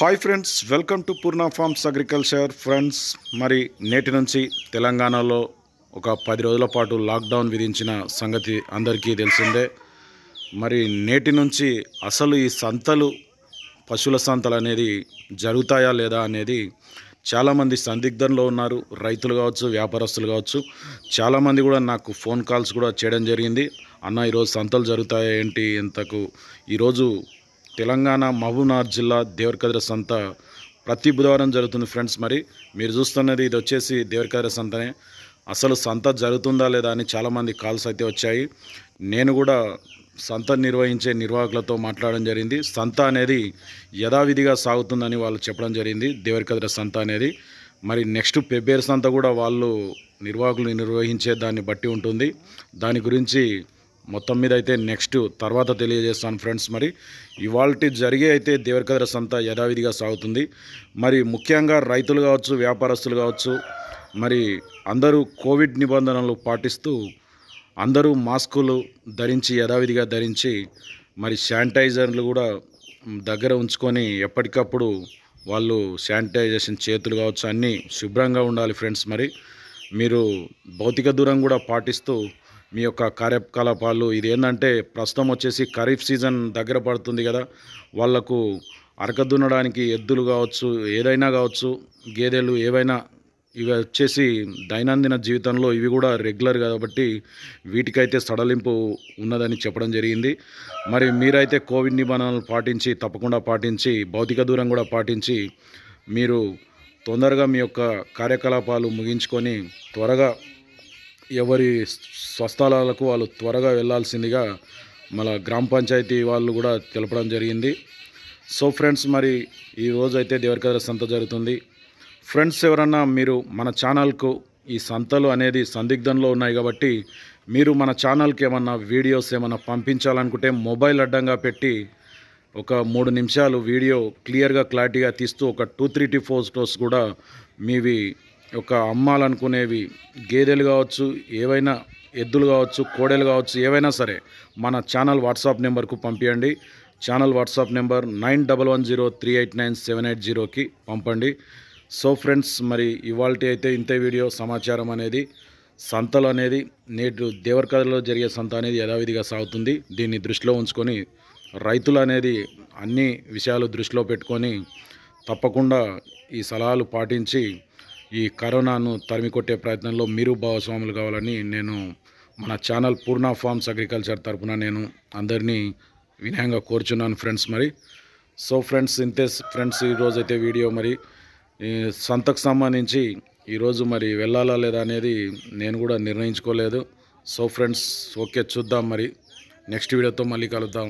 Hi friends welcome to Purna farms agriculture. Friends మరి నేటి నుంచి తెలంగాణలో ఒక పది రోజుల పాటు లాక్డౌన్ విధించిన సంగతి అందరికీ తెలిసిందే. మరి నేటి నుంచి అసలు ఈ సంతలు పశువుల సంతలు అనేది జరుగుతాయా లేదా అనేది చాలామంది సందిగ్ధంలో ఉన్నారు. రైతులు కావచ్చు వ్యాపారస్తులు కావచ్చు చాలామంది కూడా నాకు ఫోన్ కాల్స్ కూడా చేయడం జరిగింది. అన్న ఈరోజు సంతలు జరుగుతాయా ఏంటి? ఇంతకు ఈరోజు తెలంగాణ మహబూబ్నాథ్ జిల్లా దేవరకద్ర సంత. ప్రతి బుధవారం జరుగుతుంది ఫ్రెండ్స్ మరి. మీరు చూస్తున్నది ఇది వచ్చేసి దేవరకద్ర సంతనే. అసలు సంత జరుగుతుందా లేదా అని చాలామంది కాల్స్ అయితే వచ్చాయి. నేను కూడా సంత నిర్వహించే నిర్వాహకులతో మాట్లాడడం జరిగింది. సంత అనేది యథావిధిగా సాగుతుందని వాళ్ళు చెప్పడం జరిగింది. దేవరకద్ర సంత అనేది. మరి నెక్స్ట్ పెబ్బేరు సంత కూడా వాళ్ళు నిర్వాహకులు నిర్వహించే దాన్ని బట్టి ఉంటుంది. దాని గురించి మొత్తం మీద అయితే నెక్స్ట్ తర్వాత తెలియజేస్తాను ఫ్రెండ్స్. మరి ఇవాళ జరిగే అయితే దేవరకద్ర సంత యథావిధిగా సాగుతుంది. మరి ముఖ్యంగా రైతులు కావచ్చు వ్యాపారస్తులు కావచ్చు మరి అందరూ కోవిడ్ నిబంధనలు పాటిస్తూ అందరూ మాస్కులు ధరించి యథావిధిగా ధరించి మరి శానిటైజర్లు కూడా దగ్గర ఉంచుకొని ఎప్పటికప్పుడు వాళ్ళు శానిటైజేషన్ చేతులు కావచ్చు అన్నీ శుభ్రంగా ఉండాలి ఫ్రెండ్స్. మరి మీరు భౌతిక దూరం కూడా పాటిస్తూ మీ యొక్క కార్యకలాపాలు ఇది ఏంటంటే ప్రస్తుతం వచ్చేసి ఖరీఫ్ సీజన్ దగ్గర పడుతుంది కదా వాళ్ళకు అరక దున్నడానికి ఎద్దులు కావచ్చు ఏదైనా కావచ్చు గేదెలు ఏవైనా ఇవి వచ్చేసి దైనందిన జీవితంలో ఇవి కూడా రెగ్యులర్ కాబట్టి వీటికైతే సడలింపు ఉన్నదని చెప్పడం జరిగింది. మరి మీరైతే కోవిడ్ నిబంధనలు పాటించి తప్పకుండా పాటించి భౌతిక దూరం కూడా పాటించి మీరు తొందరగా మీ యొక్క కార్యకలాపాలు ముగించుకొని త్వరగా ఎవరి స్వస్థలాలకు వాళ్ళు త్వరగా వెళ్ళాల్సిందిగా మన గ్రామ పంచాయతీ వాళ్ళు కూడా తెలపడం జరిగింది. సో ఫ్రెండ్స్ మరి ఈ అయితే దేవరికద్ర సంత జరుగుతుంది. ఫ్రెండ్స్ ఎవరన్నా మీరు మన ఛానల్కు ఈ సంతలు అనేది సందిగ్ధంలో ఉన్నాయి కాబట్టి మీరు మన ఛానల్కి ఏమన్నా వీడియోస్ ఏమన్నా పంపించాలనుకుంటే మొబైల్ అడ్డంగా పెట్టి ఒక మూడు నిమిషాలు వీడియో క్లియర్గా క్లారిటీగా తీస్తూ ఒక టూ త్రీ టీ ఫోటోస్ కూడా మీవి ఒక అమ్మాలనుకునేవి గేదెలు కావచ్చు ఏవైనా ఎద్దులు కావచ్చు కోడెలు కావచ్చు ఏవైనా సరే మన ఛానల్ వాట్సాప్ నెంబర్కు పంపించండి channel WhatsApp number nine double one zero three eight nine seven eight జీరోకి పంపండి. సో ఫ్రెండ్స్ మరి ఇవాళ అయితే ఇంతే వీడియో సమాచారం అనేది. సంతలు అనేది నేటి దేవరకథలో జరిగే సంత అనేది యథావిధిగా సాగుతుంది. దీన్ని దృష్టిలో ఉంచుకొని రైతులు అనేది అన్ని విషయాలు దృష్టిలో పెట్టుకొని తప్పకుండా ఈ సలహాలు పాటించి ఈ కరోనాను తరిమి కొట్టే ప్రయత్నంలో మీరు భాగస్వాములు కావాలని నేను మన ఛానల్ పూర్ణ ఫార్మ్స్ అగ్రికల్చర్ తరఫున నేను అందరినీ వినయంగా కోరుచున్నాను ఫ్రెండ్స్ మరి. సో ఫ్రెండ్స్ ఇంతే ఫ్రెండ్స్ ఈరోజు అయితే వీడియో మరి. సంతకు సంబంధించి ఈరోజు మరి వెళ్ళాలా లేదా అనేది నేను కూడా నిర్ణయించుకోలేదు. సో ఫ్రెండ్స్ ఓకే చూద్దాం మరి. నెక్స్ట్ వీడియోతో మళ్ళీ కలుద్దాం.